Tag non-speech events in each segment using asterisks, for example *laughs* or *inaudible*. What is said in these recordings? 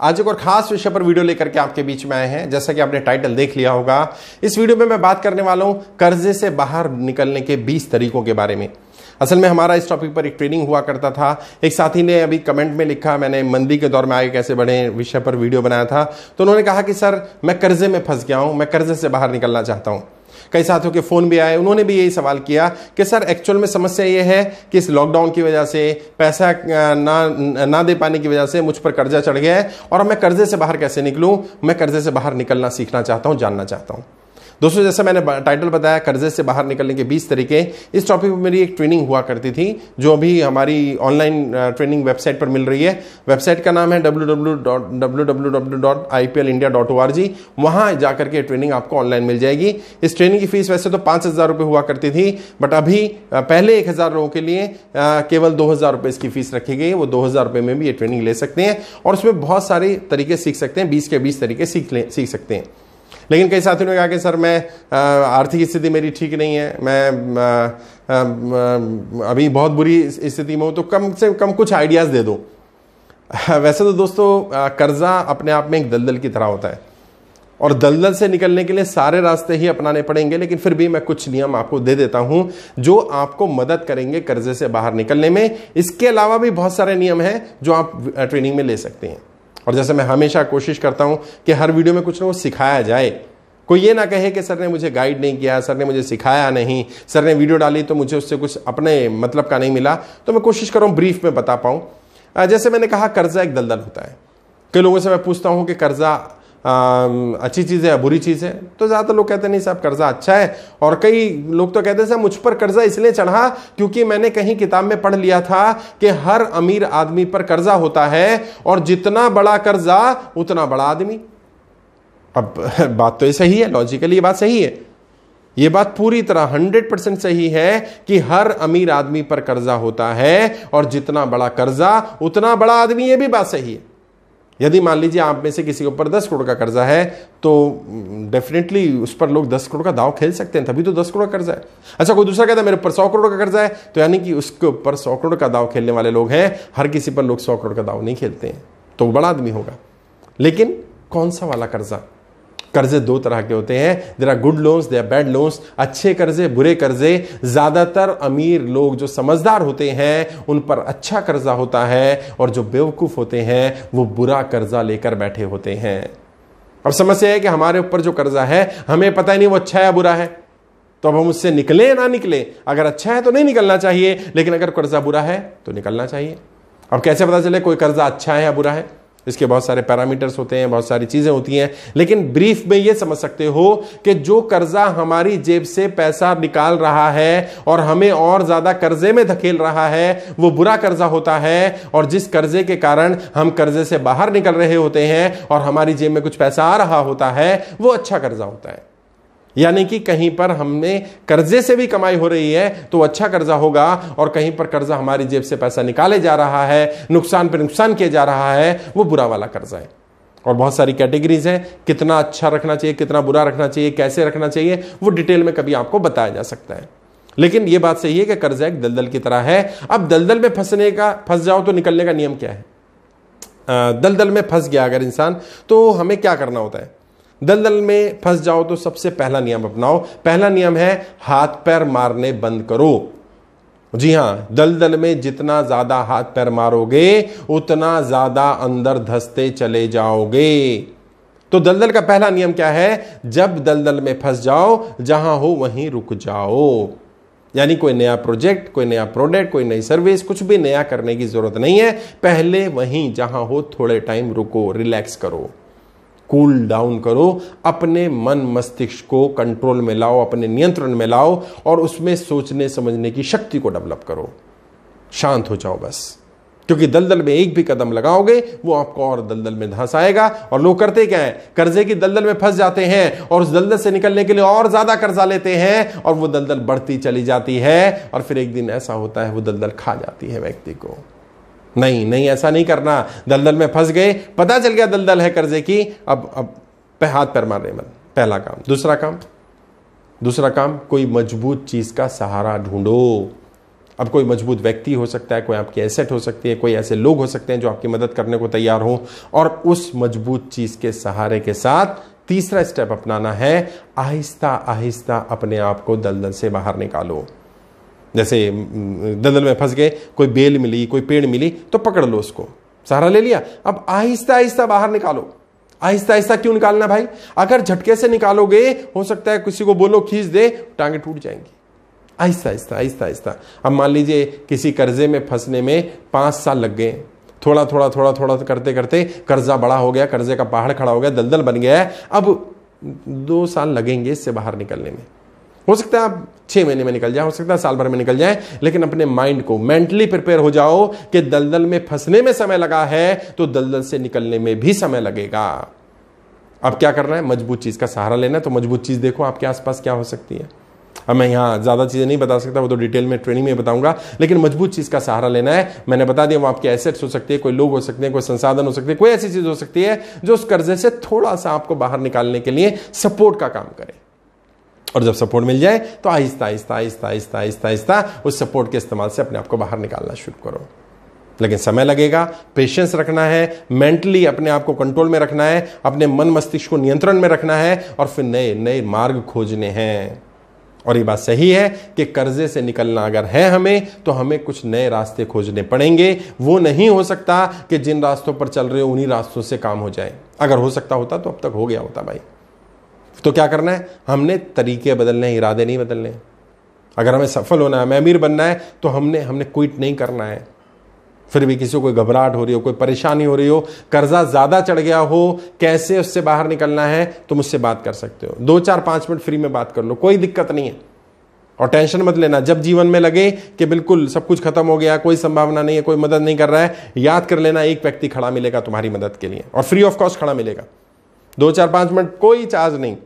आज एक और खास विषय पर वीडियो लेकर के आपके बीच में आए हैं। जैसा कि आपने टाइटल देख लिया होगा। इस वीडियो में मैं बात करने वाला हूँ कर्जे से बाहर निकलने के 20 तरीकों के बारे में। असल में हमारा इस टॉपिक पर एक ट्रेनिंग हुआ करता था। एक साथी ने अभी कमेंट में लिखा, मैंने मंदी के दौर में आगे कैसे बढ़े? विषय पर वीडियो बनाया था। तो उन्होंने कहा कि, सर, मैं कर्जे में फंस गया हूँ। मैं कर्जे से बाहर निकलना चाहता हूँ। कई साथियों के फ़ोन भी आए, उन्होंने भी यही सवाल किया कि, सर एक्चुअल में समस्या ये है कि इस लॉकडाउन की वजह से पैसा ना ना दे पाने की वजह से मुझ पर कर्जा चढ़ गया है और मैं कर्जे से बाहर कैसे निकलूं? मैं कर्जे से बाहर निकलना सीखना चाहता हूँ, जानना चाहता हूँ। दोस्तों जैसे मैंने टाइटल बताया, कर्जे से बाहर निकलने के 20 तरीके, इस टॉपिक पर मेरी एक ट्रेनिंग हुआ करती थी, जो अभी हमारी ऑनलाइन ट्रेनिंग वेबसाइट पर मिल रही है। वेबसाइट का नाम है डब्ल्यू जी वहाँ जाकर के ट्रेनिंग आपको ऑनलाइन मिल जाएगी। इस ट्रेनिंग की फ़ीस वैसे तो पाँच हज़ार रुपये हुआ करती थी बट अभी पहले एक हज़ार लोगों के लिए केवल दो हज़ार रुपये इसकी फ़ीस रखी गई वो दो हज़ार रुपये में भी ये ट्रेनिंग ले सकते हैं और उसमें बहुत सारे तरीके सीख सकते हैं, बीस के बीस तरीके सीख ले, सीख सकते हैं। लेकिन कई साथियों ने कहा कि, सर, मैं आर्थिक स्थिति मेरी ठीक नहीं है। मैं अभी बहुत बुरी स्थिति में हूँ तो कम से कम कुछ आइडियाज़ दे दो। *laughs* वैसे तो दोस्तों कर्जा अपने आप में एक दलदल की तरह होता है। और दलदल से निकलने के लिए सारे रास्ते ही अपनाने पड़ेंगे, लेकिन फिर भी मैं कुछ नियम आपको दे देता हूँ, जो आपको मदद करेंगे कर्जे से बाहर निकलने में। इसके अलावा भी बहुत सारे नियम हैं, जो आप ट्रेनिंग में ले सकते हैं। और जैसे मैं हमेशा कोशिश करता हूँ कि हर वीडियो में कुछ ना कुछ सिखाया जाए। कोई ये ना कहे कि सर ने मुझे गाइड नहीं किया, सर ने मुझे सिखाया नहीं, सर ने वीडियो डाली तो मुझे उससे कुछ अपने मतलब का नहीं मिला तो मैं कोशिश करूँ ब्रीफ में बता पाऊँ। जैसे मैंने कहा कर्जा एक दलदल होता है। कई लोगों से मैं पूछता हूँ कि कर्जा अच्छी चीज़ है या बुरी चीज़ है तो ज़्यादातर लोग कहते नहीं साहब, कर्जा अच्छा है। और कई लोग तो कहते साहब मुझ पर कर्जा इसलिए चढ़ा क्योंकि मैंने कहीं किताब में पढ़ लिया था कि हर अमीर आदमी पर कर्जा होता है और जितना बड़ा कर्जा, उतना बड़ा आदमी। अब *laughs* बात तो ये सही है लॉजिकली ये बात सही है। ये बात पूरी तरह हंड्रेड परसेंट सही है कि हर अमीर आदमी पर कर्जा होता है और जितना बड़ा कर्जा, उतना बड़ा आदमी, ये भी बात सही है। यदि मान लीजिए आप में से किसी के ऊपर दस करोड़ का कर्जा है तो डेफिनेटली उस पर लोग दस करोड़ का दाव खेल सकते हैं, तभी तो दस करोड़ का कर्जा है। अच्छा कोई दूसरा कहता है, मेरे ऊपर सौ करोड़ का कर्जा है तो यानी कि उसके ऊपर सौ करोड़ का दाव खेलने वाले लोग हैं, हर किसी पर लोग सौ करोड़ का दाव नहीं खेलते हैं तो बड़ा आदमी होगा। लेकिन कौन सा वाला कर्जा? कर्जे दो तरह के होते हैं। There are good loans they are bad loans अच्छे कर्जे, बुरे कर्जे। ज़्यादातर अमीर लोग जो समझदार होते हैं, उन पर अच्छा कर्जा होता है और जो बेवकूफ़ होते हैं, वो बुरा कर्जा लेकर बैठे होते हैं। अब समस्या है कि हमारे ऊपर जो कर्जा है, हमें पता ही नहीं वो अच्छा या बुरा है। तो अब हम उससे निकले ना निकले? अगर अच्छा है तो नहीं निकलना चाहिए, लेकिन अगर कर्जा बुरा है तो निकलना चाहिए। अब कैसे पता चले कोई कर्जा अच्छा है या बुरा है? इसके बहुत सारे पैरामीटर्स होते हैं, बहुत सारी चीज़ें होती हैं। लेकिन ब्रीफ में ये समझ सकते हो कि जो कर्जा हमारी जेब से पैसा निकाल रहा है और हमें और ज़्यादा कर्जे में धकेल रहा है, वो बुरा कर्जा होता है। और जिस कर्जे के कारण हम कर्जे से बाहर निकल रहे होते हैं और हमारी जेब में कुछ पैसा आ रहा होता है, वो अच्छा कर्जा होता है। यानी कि कहीं पर हमें कर्जे से भी कमाई हो रही है तो अच्छा कर्जा होगा और कहीं पर कर्जा हमारी जेब से पैसा निकाले जा रहा है, नुकसान पर नुकसान किया जा रहा है, वो बुरा वाला कर्जा है। और बहुत सारी कैटेगरीज है, कितना अच्छा रखना चाहिए, कितना बुरा रखना चाहिए, कैसे रखना चाहिए, वो डिटेल में कभी आपको बताया जा सकता है। लेकिन ये बात सही है कि कर्जा एक दलदल की तरह है। अब दलदल में फंसने का, फंस जाओ तो निकलने का नियम क्या है? दलदल में फंस गया अगर इंसान तो हमें क्या करना होता है? दलदल में फंस जाओ तो सबसे पहला नियम अपनाओ। पहला नियम है, हाथ पैर मारने बंद करो। जी हाँ, दलदल में जितना ज़्यादा हाथ पैर मारोगे, उतना ज़्यादा अंदर धसते चले जाओगे। तो दलदल का पहला नियम क्या है? जब दलदल में फंस जाओ, जहाँ हो वहीं रुक जाओ। यानी कोई नया प्रोजेक्ट, कोई नया प्रोडक्ट, कोई नई सर्विस, कुछ भी नया करने की ज़रूरत नहीं है। पहले वहीं, जहाँ हो थोड़े टाइम रुको, रिलैक्स करो। कूल डाउन करो, अपने मन मस्तिष्क को कंट्रोल में लाओ, अपने नियंत्रण में लाओ और उसमें सोचने समझने की शक्ति को डेवलप करो। शांत हो जाओ बस। क्योंकि दलदल में एक भी कदम लगाओगे, वो आपको और दलदल में धंस आएगा और लोग करते क्या है? कर्जे की दलदल में फंस जाते हैं और उस दलदल से निकलने के लिए और ज़्यादा कर्जा लेते हैं और वो दलदल बढ़ती चली जाती है और फिर एक दिन ऐसा होता है, वो दलदल खा जाती है व्यक्ति को। नहीं नहीं, ऐसा नहीं करना। दलदल में फंस गए, पता चल गया दलदल है कर्जे की। अब अब, पे हाथ पैर मारने मत। पहला काम। दूसरा काम। दूसरा काम, कोई मज़बूत चीज़ का सहारा ढूंढो। अब कोई मज़बूत व्यक्ति हो सकता है, कोई आपकी एसेट हो सकती है, कोई ऐसे लोग हो सकते हैं जो आपकी मदद करने को तैयार हो। और उस मज़बूत चीज़ के सहारे के साथ तीसरा स्टेप अपनाना है, आहिस्ता आहिस्ता अपने आप को दलदल से बाहर निकालो। जैसे दलदल में फंस गए, कोई बेल मिली, कोई पेड़ मिली तो पकड़ लो उसको। सहारा ले लिया। अब आहिस्ता आहिस्ता बाहर निकालो। आहिस्ता आहिस्ता क्यों निकालना भाई? अगर झटके से निकालोगे, हो सकता है किसी को बोलो, खींच दे, टांगे टूट जाएँगी। आहिस्ता आहिस्ता आहिस्ता आहिस्ता। अब मान लीजिए, किसी कर्जे में फंसने में पाँच साल लग गए। थोड़ा थोड़ा थोड़ा थोड़ा करते करते कर्जा बड़ा हो गया, कर्जे का पहाड़ खड़ा हो गया, दलदल बन गया है। अब दो साल लगेंगे इससे बाहर निकलने में। हो सकता है आप छह महीने में निकल जाए, हो सकता है साल भर में निकल जाए, लेकिन अपने माइंड को मेंटली प्रिपेयर हो जाओ कि दलदल में फंसने में समय लगा है तो दलदल से निकलने में भी समय लगेगा। अब क्या करना है? मज़बूत चीज़ का सहारा लेना है तो मज़बूत चीज़ देखो आपके आसपास क्या हो सकती है। अब मैं यहाँ ज़्यादा चीज़ें नहीं बता सकता, वो तो डिटेल में ट्रेनिंग में बताऊँगा, लेकिन मज़बूत चीज़ का सहारा लेना है। मैंने बता दिया, वो आपके एसेट्स हो सकते हैं, कोई लोग हो सकते हैं, कोई संसाधन हो सकते हैं, कोई ऐसी चीज़ हो सकती है जो उस कर्जे से थोड़ा सा आपको बाहर निकालने के लिए सपोर्ट का काम करे। और जब सपोर्ट मिल जाए तो आहिस्ता आहिस्ता आहिस्ता आहिस्ता आहिस्ता आहिस्ता उस सपोर्ट के इस्तेमाल से अपने आप को बाहर निकालना शुरू करो। लेकिन समय लगेगा पेशेंस रखना है मेंटली अपने आप को कंट्रोल में रखना है, अपने मन मस्तिष्क को नियंत्रण में रखना है, और फिर नए नए मार्ग खोजने हैं। और ये बात सही है कि कर्जे से निकलना अगर है हमें तो हमें कुछ नए रास्ते खोजने पड़ेंगे। वो नहीं हो सकता कि जिन रास्तों पर चल रहे हो, उन्हीं रास्तों से काम हो जाए। अगर हो सकता होता तो अब तक हो गया होता भाई। तो क्या करना है? हमने तरीके बदलने हैं, इरादे नहीं बदलने अगर हमें सफल होना है, हमें अमीर बनना है तो हमने हमने क्विट नहीं करना है। फिर भी किसी को कोई घबराहट हो रही हो, कोई परेशानी हो रही हो, कर्जा ज़्यादा चढ़ गया हो, कैसे उससे बाहर निकलना है तो मुझसे बात कर सकते हो। दो, चार, पाँच मिनट फ्री में बात कर लो, कोई दिक्कत नहीं है। और टेंशन मत लेना, जब जीवन में लगे कि बिल्कुल सब कुछ खत्म हो गया, कोई संभावना नहीं है, कोई मदद नहीं कर रहा है, याद कर लेना, एक व्यक्ति खड़ा मिलेगा तुम्हारी मदद के लिए, और फ्री ऑफ़ कॉस्ट खड़ा मिलेगा। दो चार पाँच मिनट कोई चार्ज नहीं।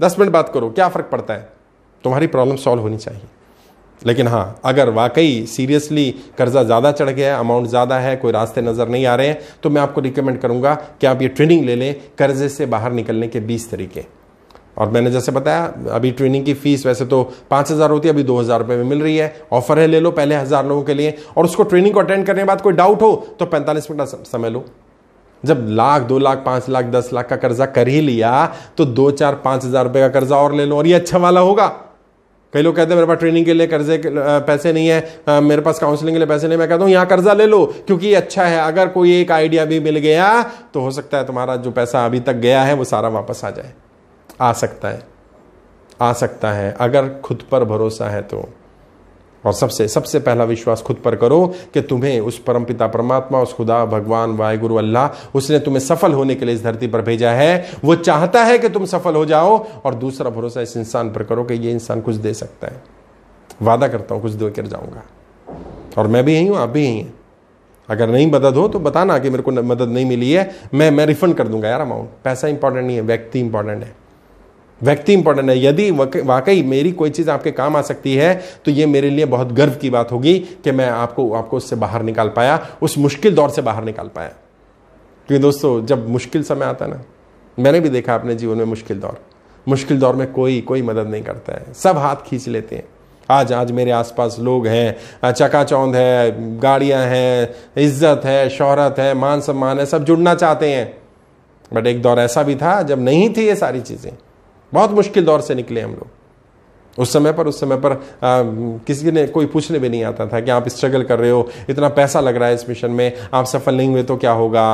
दस मिनट बात करो, क्या फ़र्क पड़ता है? तुम्हारी प्रॉब्लम सॉल्व होनी चाहिए। लेकिन हाँ अगर वाकई सीरियसली कर्जा ज़्यादा चढ़ गया है अमाउंट ज़्यादा है, कोई रास्ते नज़र नहीं आ रहे हैं तो मैं आपको रिकमेंड करूँगा कि आप ये ट्रेनिंग ले लें कर्जे से बाहर निकलने के बीस तरीके। और मैंने जैसे बताया, अभी ट्रेनिंग की फ़ीस वैसे तो पाँच हज़ार होती है, अभी दो हज़ार रुपये में मिल रही है। ऑफ़र है, ले लो पहले हज़ार लोगों के लिए। और उसको ट्रेनिंग को अटेंड करने के बाद कोई डाउट हो तो पैंतालीस मिनट समय लो। जब लाख, दो लाख, पाँच लाख, दस लाख का कर्जा कर ही लिया तो दो, चार, पाँच हज़ार रुपये का कर्जा और ले लो और ये अच्छा वाला होगा। कई लोग कहते हैं, मेरे पास ट्रेनिंग के लिए कर्जे पैसे नहीं है मेरे पास काउंसलिंग के लिए पैसे नहीं, मैं कहता हूँ, यहाँ कर्जा ले लो, क्योंकि ये अच्छा है, अगर कोई एक आइडिया भी मिल गया तो हो सकता है तुम्हारा जो पैसा अभी तक गया है, वो सारा वापस आ जाए। आ सकता है, आ सकता है, अगर खुद पर भरोसा है तो। और सबसे सबसे पहला विश्वास खुद पर करो कि तुम्हें उस परमपिता परमात्मा, उस खुदा, भगवान, वाहिगुरु, अल्लाह, उसने तुम्हें सफल होने के लिए इस धरती पर भेजा है। वो चाहता है कि तुम सफल हो जाओ और दूसरा भरोसा इस इंसान पर करो कि ये इंसान कुछ दे सकता है। वादा करता हूँ, कुछ दे कर जाऊँगा। और मैं भी यही हूँ, आप भी यही हैं। अगर नहीं मदद हो तो बताना कि मेरे को मदद नहीं मिली है। मैं मैं रिफंड कर दूँगा, यार अमाउंट पैसा इंपॉर्टेंट नहीं है, व्यक्ति इंपॉर्टेंट है। व्यक्ति इंपॉर्टेंट है। यदि वाकई मेरी कोई चीज़ आपके काम आ सकती है तो ये मेरे लिए बहुत गर्व की बात होगी कि मैं आपको आपको उससे बाहर निकाल पाया, उस मुश्किल दौर से बाहर निकाल पाया। क्योंकि दोस्तों, जब मुश्किल समय आता ना, मैंने भी देखा अपने जीवन में मुश्किल दौर। मुश्किल दौर में कोई कोई मदद नहीं करता है। सब हाथ खींच लेते हैं। आज आज मेरे आसपास लोग हैं, चकाचौंध है, गाड़ियाँ हैं, इज़्ज़त है, शोहरत है, मान सम्मान है, सब जुड़ना चाहते हैं। बट एक दौर ऐसा भी था, जब नहीं थी ये सारी चीज़ें बहुत मुश्किल दौर से निकले हम लोग। उस समय पर उस समय पर आ, किसी ने कोई पूछने भी नहीं आता था कि आप स्ट्रगल कर रहे हो इतना पैसा लग रहा है इस मिशन में आप सफल नहीं हुए तो क्या होगा?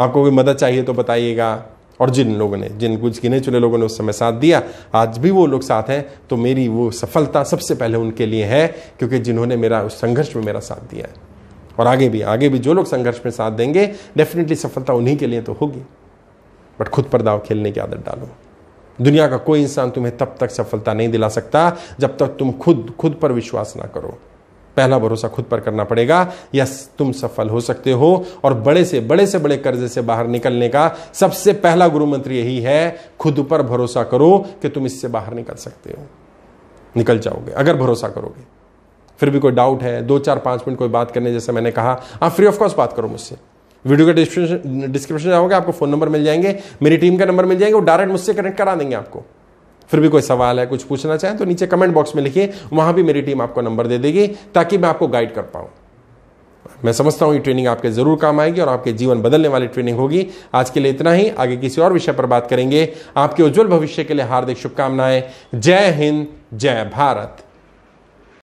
आपको कोई मदद चाहिए तो बताइएगा। और जिन लोगों ने जिन कुछ गिने चुने लोगों ने उस समय साथ दिया आज भी वो लोग साथ हैं तो मेरी वो सफलता सबसे पहले उनके लिए है क्योंकि जिन्होंने मेरा उस संघर्ष में मेरा साथ दिया है। और आगे भी आगे भी जो लोग संघर्ष में साथ देंगे डेफिनेटली सफलता उन्हीं के लिए तो होगी। बट खुद पर दाव खेलने की आदत डालो। दुनिया का कोई इंसान तुम्हें तब तक सफलता नहीं दिला सकता जब तक तुम खुद खुद पर विश्वास ना करो। पहला भरोसा खुद पर करना पड़ेगा। यस, तुम सफल हो सकते हो और बड़े से बड़े से बड़े कर्जे से बाहर निकलने का सबसे पहला गुरु मंत्र यही है, खुद पर भरोसा करो कि तुम इससे बाहर निकल सकते हो। निकल जाओगे, अगर भरोसा करोगे। फिर भी कोई डाउट है, दो, चार, पाँच मिनट कोई बात करने जैसे मैंने कहा। आप फ्री ऑफ़ कॉस्ट बात करो मुझसे। वीडियो के डिस्क्रिप्शन डिस्क्रिप्शन जाओगे, आपको फ़ोन नंबर मिल जाएँगे, मेरी टीम का नंबर मिल जाएँगे, वो डायरेक्ट मुझसे कनेक्ट करा देंगे आपको। फिर भी कोई सवाल है, कुछ पूछना चाहें तो नीचे कमेंट बॉक्स में लिखिए, वहाँ भी मेरी टीम आपको नंबर दे देगी, ताकि मैं आपको गाइड कर पाऊँ। मैं समझता हूँ ये ट्रेनिंग आपके ज़रूर काम आएगी और आपके जीवन बदलने वाली ट्रेनिंग होगी। आज के लिए इतना ही, आगे किसी और विषय पर बात करेंगे। आपके उज्जवल भविष्य के लिए हार्दिक शुभकामनाएँ। जय हिंद, जय भारत।